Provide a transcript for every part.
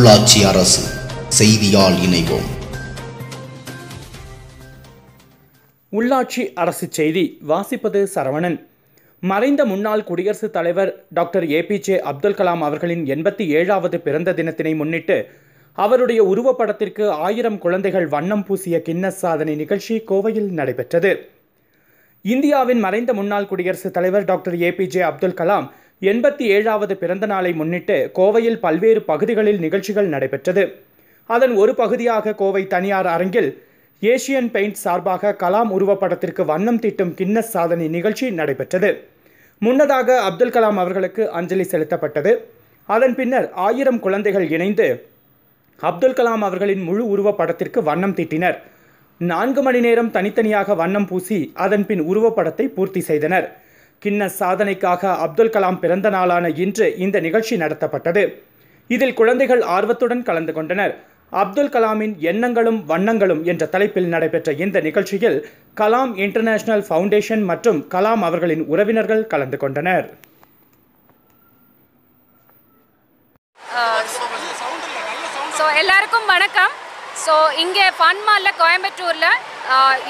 உள்ளாட்சி அரசு செய்தியால் இணைவோம். உள்ளாட்சி அரசு செய்தி வாசிப்பது சரவணன். மறைந்த முன்னாள் குடியரசுத் தலைவர் டாக்டர் ஏபிஜே அப்துல் கலாம் அவர்களின் எண்பத்தி ஏழாவது பிறந்த தினத்தினை முன்னிட்டு அவருடைய உருவப்படத்திற்கு ஆயிரம் குழந்தைகள் வண்ணம் பூசிய கின்னஸ் சாதனை நிகழ்ச்சி கோவையில் நடைபெற்றது. இந்தியாவின் மறைந்த முன்னாள் குடியரசுத் தலைவர் டாக்டர் ஏபிஜே அப்துல் கலாம் எண்பத்தி ஏழாவது பிறந்த நாளை முன்னிட்டு கோவையில் பல்வேறு பகுதிகளில் நிகழ்ச்சிகள் நடைபெற்றது. அதன் ஒரு பகுதியாக கோவை தனியார் அரங்கில் ஏசியன் பெயிண்ட் சார்பாக கலாம் உருவப்படத்திற்கு வண்ணம் தீட்டும் கின்னஸ் சாதனை நிகழ்ச்சி நடைபெற்றது. முன்னதாக அப்துல் கலாம் அவர்களுக்கு அஞ்சலி செலுத்தப்பட்டது. அதன் பின்னர் ஆயிரம் குழந்தைகள் இணைந்து அப்துல் கலாம் அவர்களின் முழு உருவப்படத்திற்கு வண்ணம் தீட்டினர். நான்கு மணி நேரம் தனித்தனியாக வண்ணம் பூசி அதன் பின் உருவப்படத்தை பூர்த்தி செய்தனர். கிண்ண சாதனைக்காக அப்துல் கலாம் பிறந்த நாளான இன்று இந்த நிகழ்ச்சி நடத்தப்பட்டது. இதில் குழந்தைகள் ஆர்வத்துடன் கலந்து கொண்டனர். அப்துல் கலாமின் எண்ணங்களும் வண்ணங்களும் என்ற தலைப்பில் நடைபெற்ற இந்த நிகழ்ச்சியில் கலாம் இன்டர்நேஷனல் ஃபவுண்டேஷன் மற்றும் கலாம் அவர்களின் உறவினர்கள் கலந்து கொண்டனர். ஸோ எல்லாருக்கும் வணக்கம். ஸோ இங்கே ஃபன்மாலில் கோயம்புத்தூரில்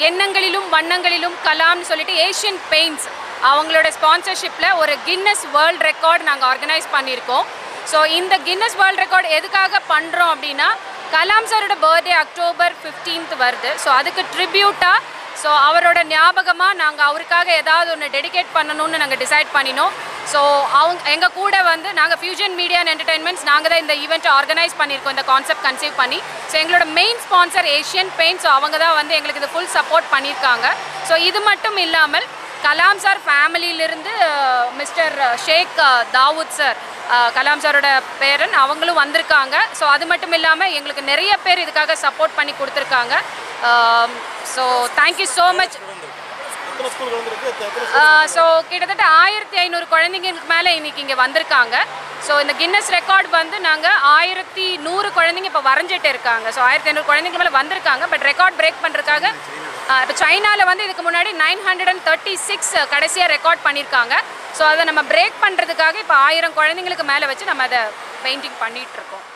எண்ணங்களிலும் வண்ணங்களிலும் கலாம்னு சொல்லிட்டு ஏஷியன் பெயிண்ட்ஸ் அவங்களோட ஸ்பான்சர்ஷிப்பில் ஒரு கின்னஸ் வேர்ல்ட் ரெக்கார்ட் நாங்கள் ஆர்கனைஸ் பண்ணியிருக்கோம். ஸோ இந்த கின்னஸ் வேர்ல்ட் ரெக்கார்ட் எதுக்காக பண்ணுறோம் அப்படின்னா கலாம் சாரோட பர்த்டே அக்டோபர் 15th வருது. ஸோ அதுக்கு ட்ரிபியூட்டாக ஸோ அவரோட ஞாபகமாக நாங்கள் அவருக்காக ஏதாவது ஒன்று டெடிகேட் பண்ணணும்னு நாங்கள் டிசைட் பண்ணினோம். ஸோ அவங்க எங்கள் கூட வந்து நாங்கள் ஃபியூஜன் மீடியா அண்ட் என்டர்டைன்மெண்ட்ஸ் நாங்கள் தான் இந்த ஈவெண்ட்டை ஆர்கனைஸ் பண்ணியிருக்கோம் இந்த கான்செப்ட் கன்சீவ் பண்ணி. ஸோ எங்களோட main sponsor Asian paint so அவங்க தான் வந்து எங்களுக்கு இது ஃபுல் சப்போர்ட் பண்ணியிருக்காங்க. ஸோ இது மட்டும் இல்லாமல் கலாம் சார் ஃபேமிலியிலிருந்து மிஸ்டர் ஷேக் தாவூத் சார். கலாம் சாரோட பேரன் அவங்களும் வந்திருக்காங்க. ஸோ அது மட்டும் இல்லாமல் எங்களுக்கு நிறைய பேர் இதுக்காக சப்போர்ட் பண்ணி கொடுத்துருக்காங்க. So thank you so much so கிட்டத்தட்ட ஆயிரத்தி ஐநூறு குழந்தைங்களுக்கு மேலே இன்னைக்கு இங்கே வந்திருக்காங்க. ஸோ இந்த கின்னஸ் ரெக்கார்ட் வந்து நாங்கள் ஆயிரத்தி நூறு குழந்தைங்க இப்போ வரைஞ்சிட்டு இருக்காங்க. ஸோ ஆயிரத்தி ஐநூறு குழந்தைங்க மேலே வந்திருக்காங்க. பட் ரெக்கார்ட் பிரேக் பண்ணுறதுக்காக இப்போ சைனாவில் வந்து இதுக்கு முன்னாடி nine hundred and thirty six கடைசியாக ரெக்கார்ட் பண்ணியிருக்காங்க ஸோ அதை நம்ம பிரேக் பண்ணுறதுக்காக இப்போ ஆயிரம் குழந்தைங்களுக்கு மேலே வச்சு நம்ம அதை பெயிண்டிங் பண்ணிகிட்ருக்கோம்